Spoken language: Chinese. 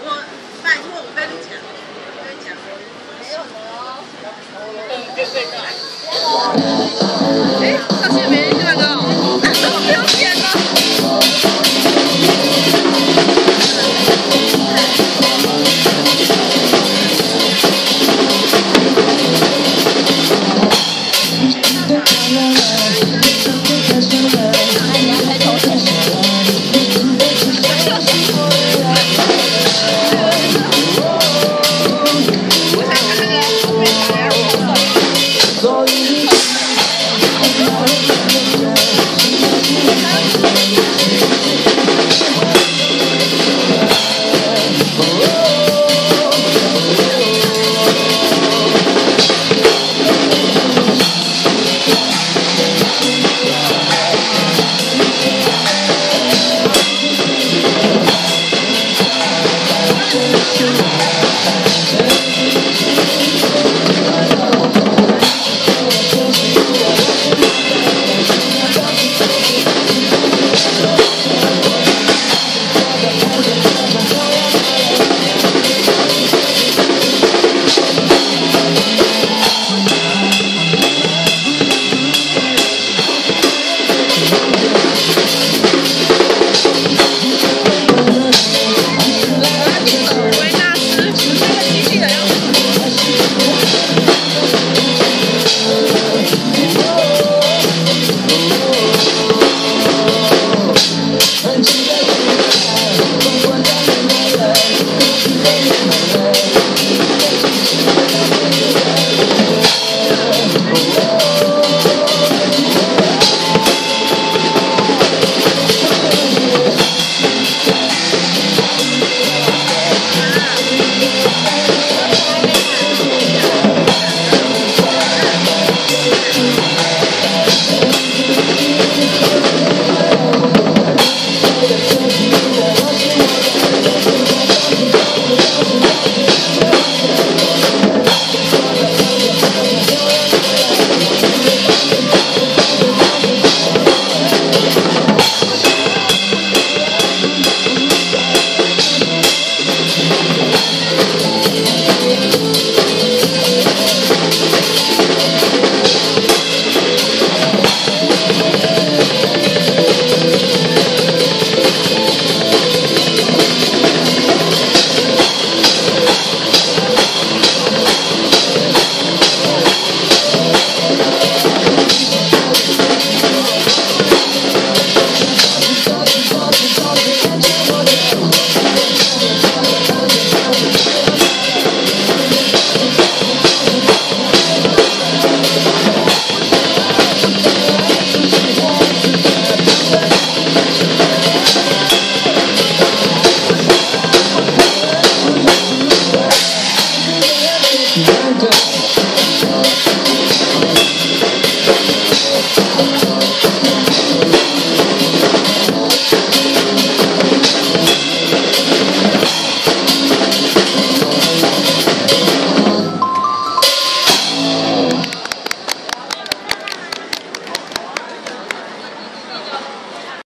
我卖托我跟六千。